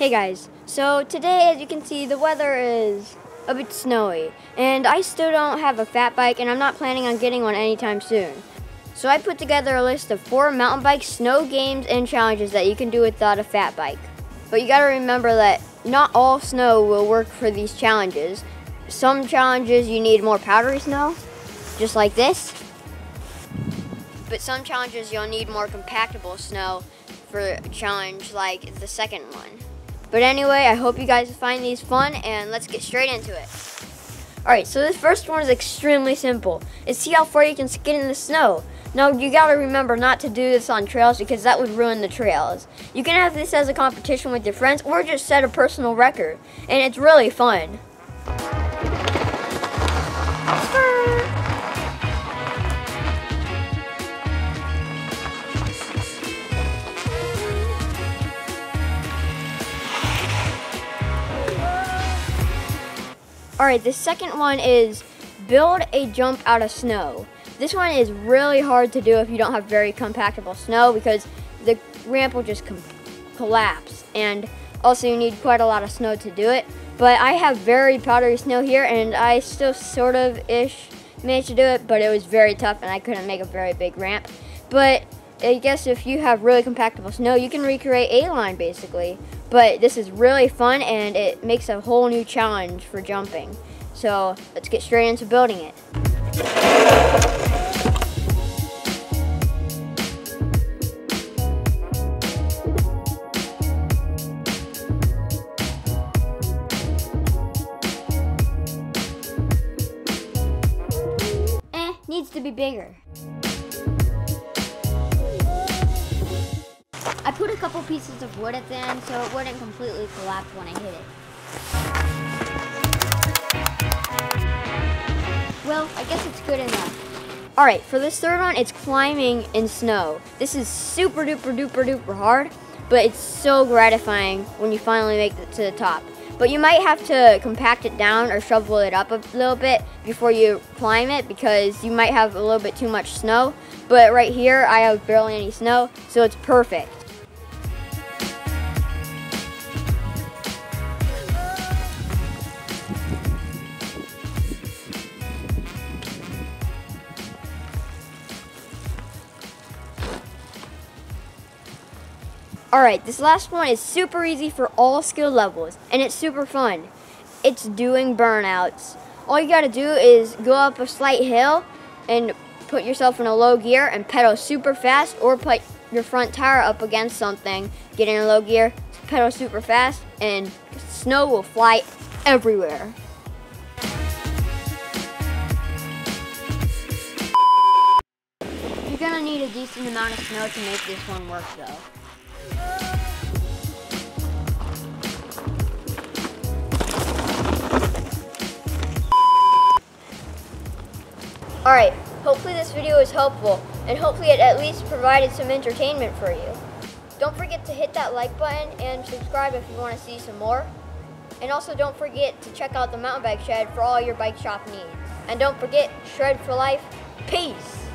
Hey guys, so today as you can see the weather is a bit snowy and I still don't have a fat bike and I'm not planning on getting one anytime soon. So I put together a list of four mountain bike snow games and challenges that you can do without a fat bike. But you gotta remember that not all snow will work for these challenges. Some challenges you need more powdery snow, just like this. But some challenges you'll need more compactable snow for a challenge like the second one. But anyway, I hope you guys find these fun and let's get straight into it. Alright, so this first one is extremely simple. It's see how far you can skid in the snow. Now you gotta remember not to do this on trails because that would ruin the trails. You can have this as a competition with your friends or just set a personal record. And it's really fun. All right, the second one is build a jump out of snow. This one is really hard to do if you don't have very compactable snow because the ramp will just collapse. And also you need quite a lot of snow to do it. But I have very powdery snow here and I still sort of ish managed to do it, but it was very tough and I couldn't make a very big ramp. But I guess if you have really compactable snow, you can recreate A-line basically. But this is really fun and it makes a whole new challenge for jumping. So let's get straight into building it. Eh, needs to be bigger. I put a couple pieces of wood at the end so it wouldn't completely collapse when I hit it. Well, I guess it's good enough. Alright, for this third one, it's climbing in snow. This is super duper duper duper hard, but it's so gratifying when you finally make it to the top. But you might have to compact it down or shovel it up a little bit before you climb it because you might have a little bit too much snow. But right here, I have barely any snow, so it's perfect. Alright, this last one is super easy for all skill levels, and it's super fun. It's doing burnouts. All you gotta do is go up a slight hill and put yourself in a low gear and pedal super fast or put your front tire up against something, get in a low gear, pedal super fast, and snow will fly everywhere. You're gonna need a decent amount of snow to make this one work though. Alright, hopefully this video was helpful, and hopefully it at least provided some entertainment for you. Don't forget to hit that like button and subscribe if you want to see some more. And also don't forget to check out the Mountain Bike Shed for all your bike shop needs. And don't forget, Shred for Life, peace!